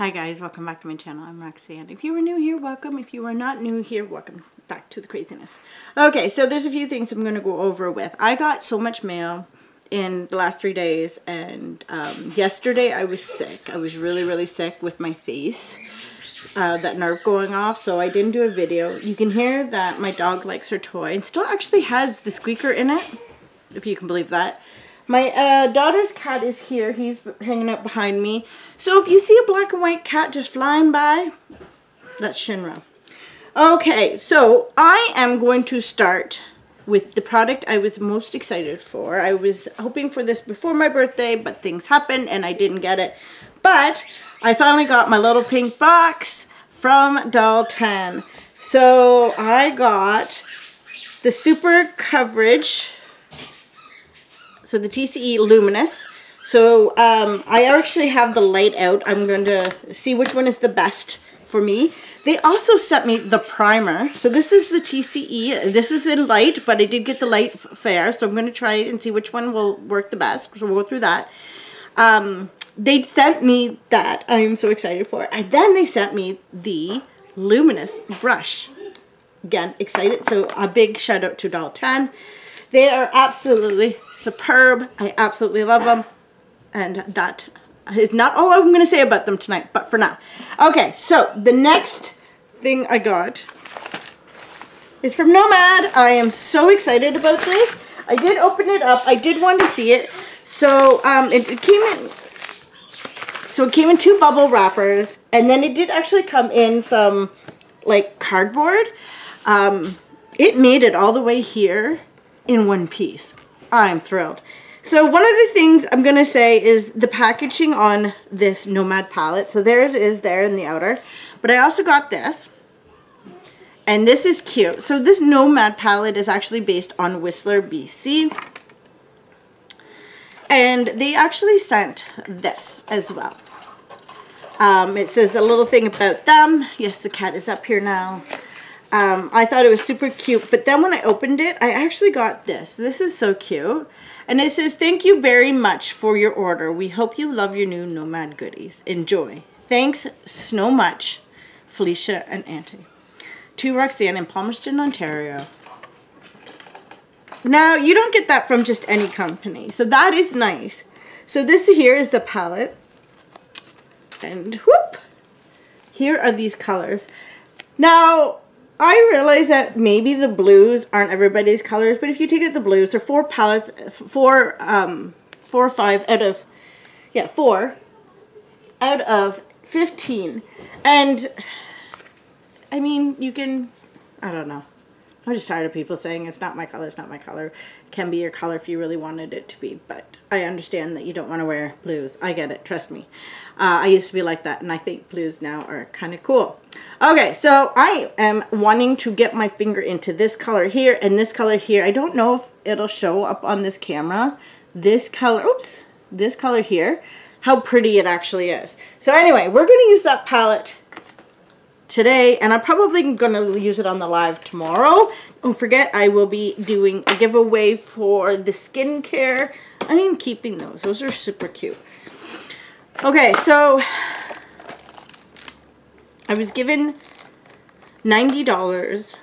Hi guys, welcome back to my channel. I'm Roxanne. If you are new here, welcome. If you are not new here, welcome back to the craziness. Okay, so there's a few things I'm going to go over with. I got so much mail in the last three days and um, yesterday I was sick. I was really, really sick with my face. Uh, that nerve going off, so I didn't do a video. You can hear that my dog likes her toy and still actually has the squeaker in it, if you can believe that. My uh, daughter's cat is here. He's hanging out behind me. So if you see a black and white cat just flying by, that's Shinra. Okay, so I am going to start with the product I was most excited for. I was hoping for this before my birthday, but things happened and I didn't get it. But I finally got my little pink box from Doll 10. So I got the super coverage so the TCE Luminous. So um, I actually have the light out. I'm going to see which one is the best for me. They also sent me the primer. So this is the TCE. This is in light, but I did get the light fair. So I'm going to try and see which one will work the best. So we'll go through that. Um, they sent me that. I'm so excited for it. And then they sent me the Luminous brush. Again, excited. So a big shout out to Doll 10. They are absolutely superb. I absolutely love them. And that is not all I'm going to say about them tonight, but for now. Okay, so the next thing I got is from Nomad. I am so excited about this. I did open it up. I did want to see it. So um, it, it came in, so it came in two bubble wrappers, and then it did actually come in some like cardboard. Um, it made it all the way here in one piece. I'm thrilled. So one of the things I'm going to say is the packaging on this Nomad palette. So there it is there in the outer. But I also got this. And this is cute. So this Nomad palette is actually based on Whistler, BC. And they actually sent this as well. Um, it says a little thing about them. Yes, the cat is up here now. Um, I thought it was super cute. But then when I opened it, I actually got this. This is so cute. And it says, thank you very much for your order. We hope you love your new Nomad goodies. Enjoy. Thanks so much, Felicia and Auntie. To Roxanne in Palmerston, Ontario. Now, you don't get that from just any company. So that is nice. So this here is the palette. And whoop! Here are these colors. Now, I realize that maybe the blues aren't everybody's colors, but if you take out the blues, there are four palettes, four, um, four or five out of, yeah, four out of 15. And, I mean, you can, I don't know. I'm just tired of people saying it's not my color, it's not my color. It can be your color if you really wanted it to be, but I understand that you don't want to wear blues. I get it, trust me. Uh, I used to be like that, and I think blues now are kind of cool. Okay, so I am wanting to get my finger into this color here and this color here. I don't know if it'll show up on this camera. This color, oops, this color here, how pretty it actually is. So anyway, we're going to use that palette today and I'm probably going to use it on the live tomorrow. Don't forget I will be doing a giveaway for the skincare. I am keeping those. Those are super cute. Okay, so I was given $90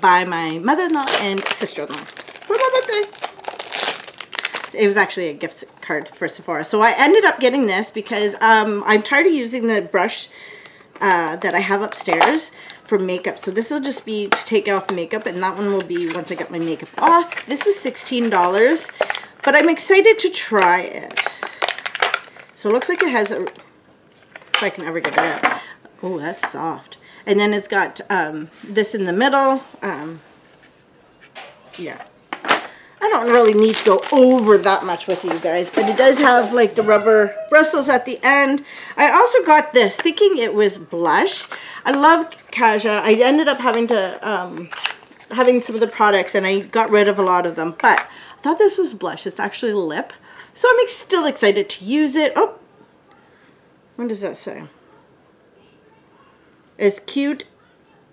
by my mother-in-law and sister-in-law for my birthday. It was actually a gift card for Sephora. So I ended up getting this because um, I'm tired of using the brush uh, that I have upstairs for makeup. So this will just be to take off makeup and that one will be once I get my makeup off. This was $16. But I'm excited to try it. So it looks like it has a, if I can ever get it. Oh, that's soft. And then it's got um, this in the middle. Um, yeah. I don't really need to go over that much with you guys, but it does have like the rubber bristles at the end. I also got this, thinking it was blush. I love Kaja. I ended up having to, um, having some of the products and I got rid of a lot of them, but I thought this was blush. It's actually lip. So I'm still excited to use it. Oh, what does that say? As cute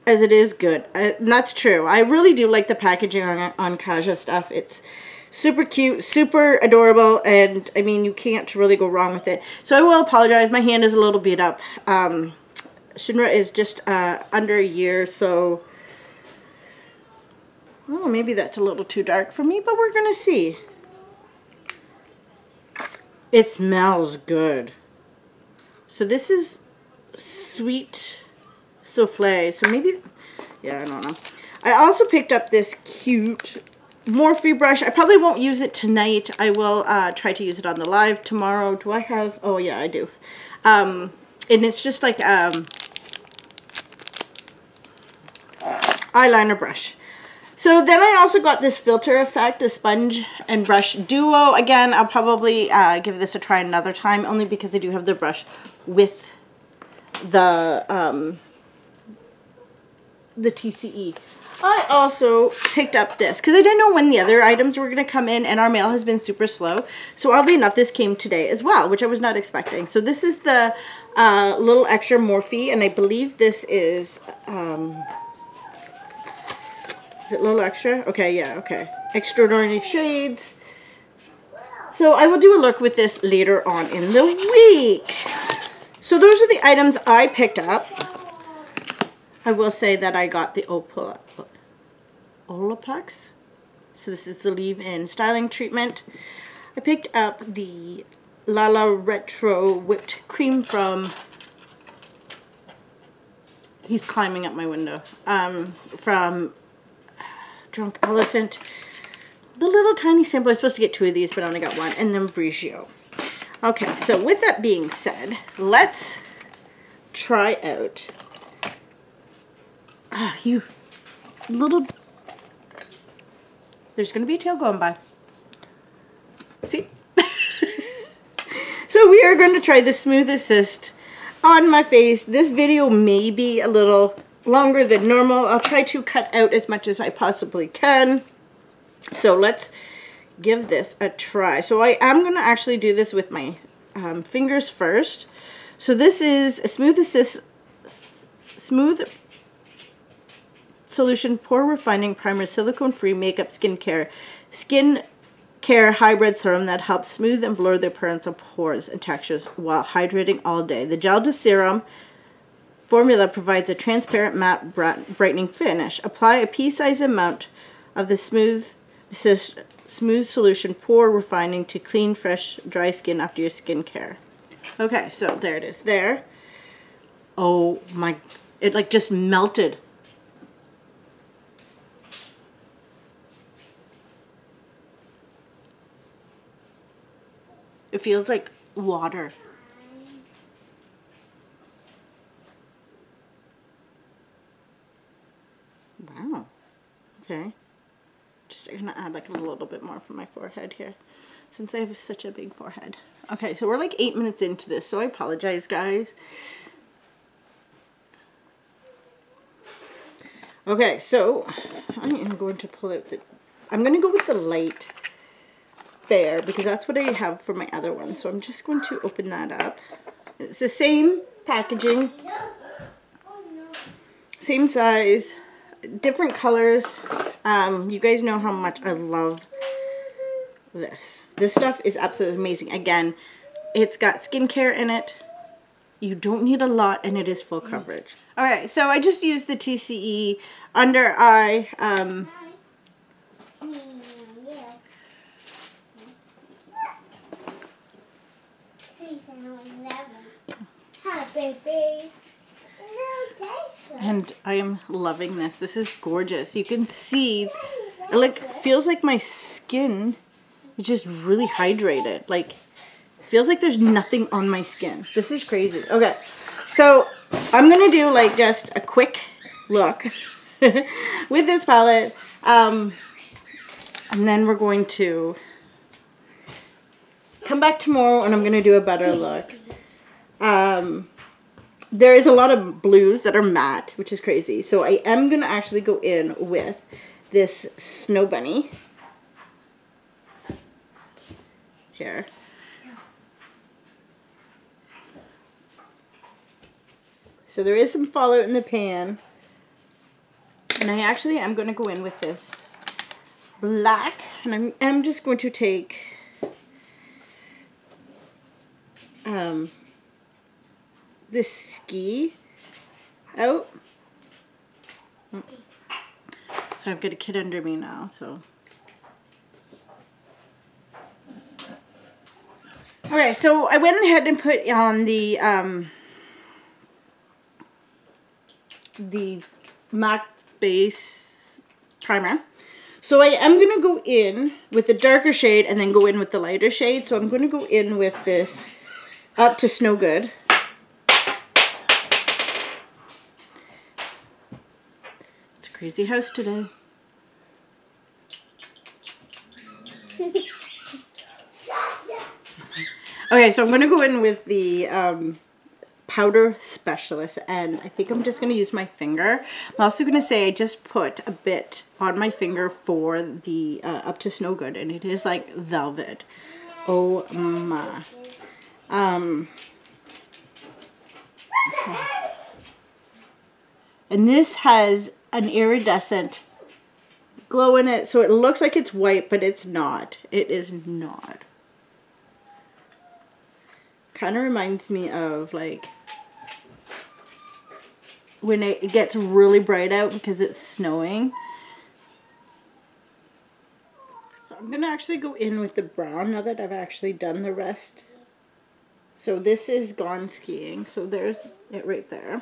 as it is good. Uh, that's true. I really do like the packaging on, on Kaja stuff. It's super cute, super adorable, and I mean, you can't really go wrong with it. So I will apologize. My hand is a little beat up. Um, Shinra is just uh, under a year, so... Oh, maybe that's a little too dark for me, but we're going to see. It smells good. So this is sweet souffle. So maybe, yeah, I don't know. I also picked up this cute Morphe brush. I probably won't use it tonight. I will uh, try to use it on the live tomorrow. Do I have, oh yeah, I do. Um, and it's just like um, eyeliner brush. So then I also got this filter effect, the sponge and brush duo. Again, I'll probably uh, give this a try another time, only because I do have the brush with the um, the TCE. I also picked up this because I didn't know when the other items were going to come in and our mail has been super slow. So oddly enough, this came today as well, which I was not expecting. So this is the uh, little extra Morphe and I believe this is... Um, is it little extra? Okay, yeah, okay. Extraordinary Shades. So I will do a look with this later on in the week. So those are the items I picked up. I will say that I got the Opal Olaplex. So this is the leave-in styling treatment. I picked up the Lala Retro Whipped Cream from... He's climbing up my window. Um, from Drunk Elephant. The little tiny sample. I was supposed to get two of these, but I only got one. And then Briogeo. Okay, so with that being said, let's try out... Ah, you little... There's going to be a tail going by. See? so we are going to try the Smooth Assist on my face. This video may be a little longer than normal. I'll try to cut out as much as I possibly can. So let's give this a try. So I am going to actually do this with my um, fingers first. So this is a Smooth Assist Smooth Solution Pore Refining Primer Silicone Free Makeup Skincare Skin Care Hybrid Serum that helps smooth and blur the appearance of pores and textures while hydrating all day. The gel to serum formula provides a transparent matte brightening finish. Apply a pea-sized amount of the smooth smooth solution pore refining to clean, fresh, dry skin after your skincare. Okay, so there it is there. Oh my, it like just melted. It feels like water. Wow. Okay. Just going to add like a little bit more from my forehead here since I have such a big forehead. Okay, so we're like eight minutes into this, so I apologize, guys. Okay, so I am going to pull out the, I'm going to go with the light fair because that's what I have for my other one. So I'm just going to open that up. It's the same packaging, same size, different colors. Um, you guys know how much I love this. This stuff is absolutely amazing. Again, it's got skincare in it. You don't need a lot and it is full coverage. Alright, so I just used the TCE under eye um, and I am loving this. This is gorgeous. You can see, it like feels like my skin is just really hydrated. Like, feels like there's nothing on my skin. This is crazy. Okay, so I'm gonna do like just a quick look with this palette. Um, and then we're going to come back tomorrow and I'm gonna do a better look. Um, there is a lot of blues that are matte, which is crazy. So I am going to actually go in with this Snow Bunny. Here. So there is some fallout in the pan. And I actually am going to go in with this black. And I'm, I'm just going to take um, this ski out. So I've got a kid under me now, so. Okay, so I went ahead and put on the um, the MAC base primer. So I am going to go in with the darker shade and then go in with the lighter shade. So I'm going to go in with this Up to Snow Good. It's a crazy house today. Okay, so I'm going to go in with the um, powder specialist and I think I'm just going to use my finger. I'm also going to say I just put a bit on my finger for the uh, Up to Snow Good and it is like velvet. Oh my. Um, and this has an iridescent glow in it so it looks like it's white but it's not. It is not kind of reminds me of like when it gets really bright out because it's snowing. So I'm going to actually go in with the brown now that I've actually done the rest. So this is Gone Skiing. So there's it right there.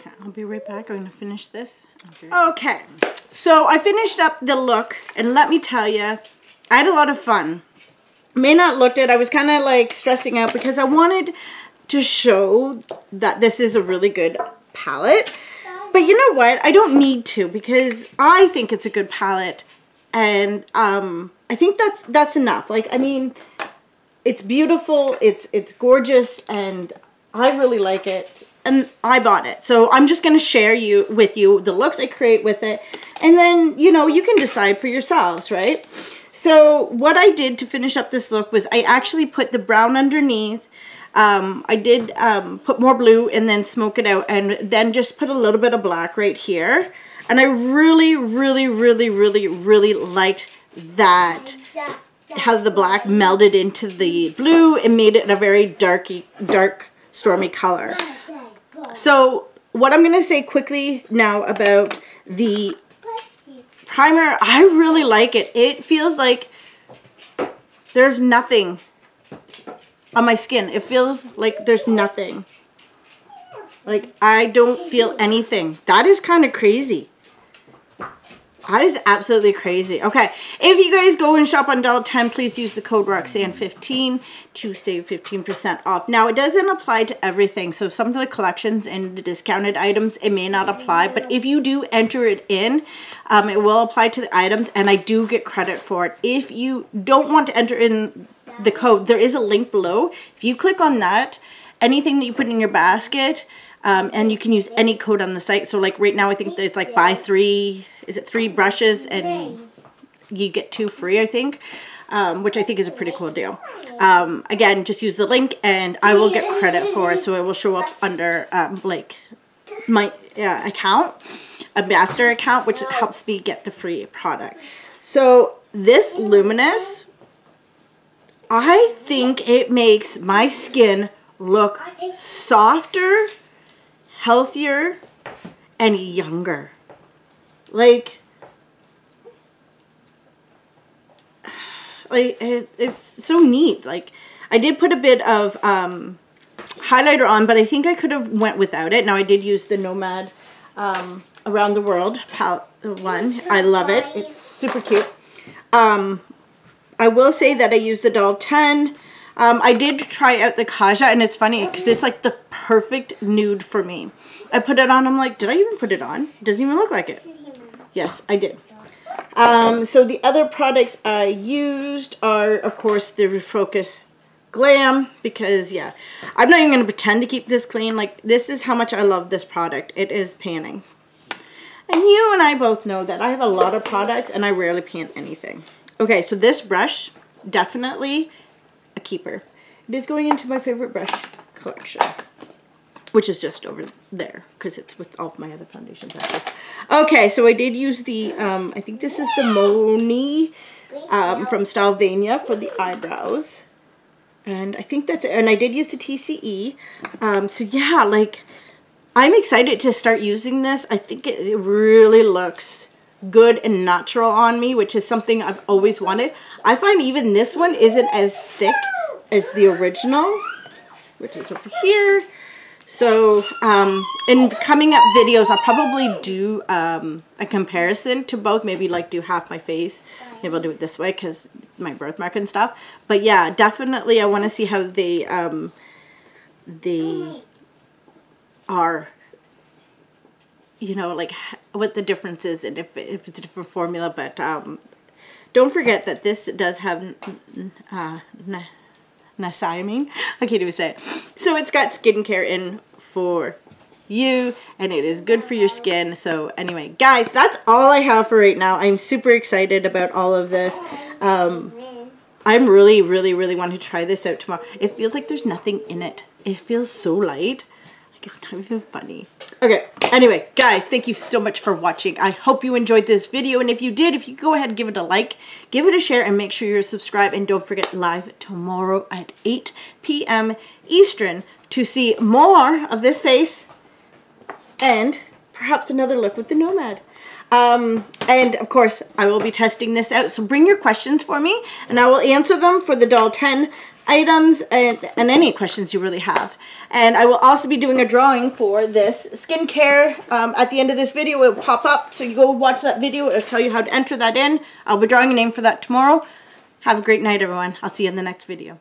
Okay, I'll be right back. I'm going to finish this. Okay, so I finished up the look, and let me tell you, I had a lot of fun. May not looked it. I was kind of like stressing out because I wanted to show that this is a really good palette. But you know what? I don't need to because I think it's a good palette. And um, I think that's that's enough. Like, I mean, it's beautiful. It's, it's gorgeous. And I really like it and I bought it. So I'm just going to share you with you the looks I create with it. And then, you know, you can decide for yourselves, right? So what I did to finish up this look was I actually put the brown underneath. Um, I did um, put more blue and then smoke it out and then just put a little bit of black right here. And I really, really, really, really, really liked that how the black melded into the blue and made it a very darky, dark, stormy color. So what I'm going to say quickly now about the primer, I really like it. It feels like there's nothing on my skin. It feels like there's nothing. Like I don't feel anything. That is kind of crazy. That is absolutely crazy. Okay, if you guys go and shop on Doll 10, please use the code Roxanne15 to save 15% off. Now, it doesn't apply to everything. So some of the collections and the discounted items, it may not apply. But if you do enter it in, um, it will apply to the items. And I do get credit for it. If you don't want to enter in the code, there is a link below. If you click on that, anything that you put in your basket, um, and you can use any code on the site. So like right now, I think it's like buy three is it three brushes and you get two free, I think, um, which I think is a pretty cool deal. Um, again, just use the link and I will get credit for it, so it will show up under um, like my uh, account, ambassador account, which helps me get the free product. So this Luminous, I think it makes my skin look softer, healthier, and younger. Like, like it's, it's so neat. Like, I did put a bit of um, highlighter on, but I think I could have went without it. Now, I did use the Nomad um, Around the World palette one. I love it. It's super cute. Um, I will say that I used the Doll 10. Um, I did try out the Kaja, and it's funny because it's like the perfect nude for me. I put it on, I'm like, did I even put it on? It doesn't even look like it. Yes, I did. Um, so the other products I used are, of course, the Refocus Glam because, yeah, I'm not even going to pretend to keep this clean. Like, this is how much I love this product. It is panning. And you and I both know that I have a lot of products and I rarely pan anything. Okay, so this brush, definitely a keeper. It is going into my favorite brush collection, which is just over there because it's with all of my other foundation brushes. Okay, so I did use the, um, I think this is the Moni um, from Stylevana for the eyebrows. And I think that's it. And I did use the TCE. Um, so yeah, like, I'm excited to start using this. I think it, it really looks good and natural on me, which is something I've always wanted. I find even this one isn't as thick as the original, which is over here. So, um, in coming up videos, I'll probably do um, a comparison to both. Maybe like do half my face. Maybe I'll do it this way because my birthmark and stuff. But yeah, definitely I want to see how they, um, they are you know, like what the difference is and if, if it's a different formula. But um, don't forget that this does have uh, niacinamide. I can't even say it. So it's got skincare in for you and it is good for your skin. So anyway, guys, that's all I have for right now. I'm super excited about all of this. Um, I'm really, really, really want to try this out tomorrow. It feels like there's nothing in it. It feels so light. Like it's not even funny. Okay, anyway, guys, thank you so much for watching. I hope you enjoyed this video, and if you did, if you go ahead and give it a like, give it a share, and make sure you're subscribed, and don't forget live tomorrow at 8 p.m. Eastern to see more of this face and perhaps another look with the Nomad. Um, and of course, I will be testing this out. So bring your questions for me and I will answer them for the doll 10 items and, and any questions you really have. And I will also be doing a drawing for this skincare. Um, at the end of this video, it will pop up. So you go watch that video. It'll tell you how to enter that in. I'll be drawing a name for that tomorrow. Have a great night, everyone. I'll see you in the next video.